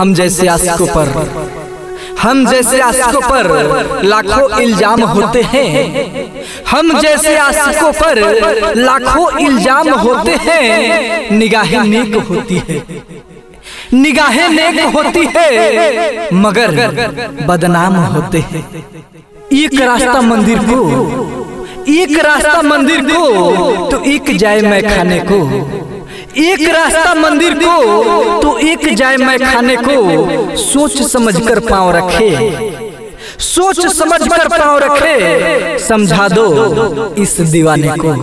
हम जैसे आशिकों पर। हम जैसे आशिकों पर लाखों इल्ज़ाम होते हैं। हम जैसे आशिकों पर लाखों इल्ज़ाम होते हैं। निगाहें नेक होती है। निगाहें नेक होती है। मगर बदनाम होते हैं। एक रास्ता मंदिर को। एक रास्ता मंदिर को। तो एक जाए मैं खाने को। एक रास्ता मंदिर को तो एक जाए मैं खाने को सोच समझ कर पाँव रखे। सोच समझ कर पाँव रखे। समझा दो इस दीवाने को।